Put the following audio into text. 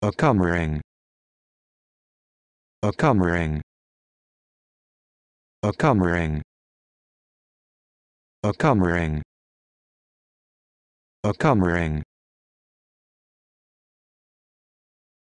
A cum ring. A cum ring. A cum ring. A cum ring. A cum ring.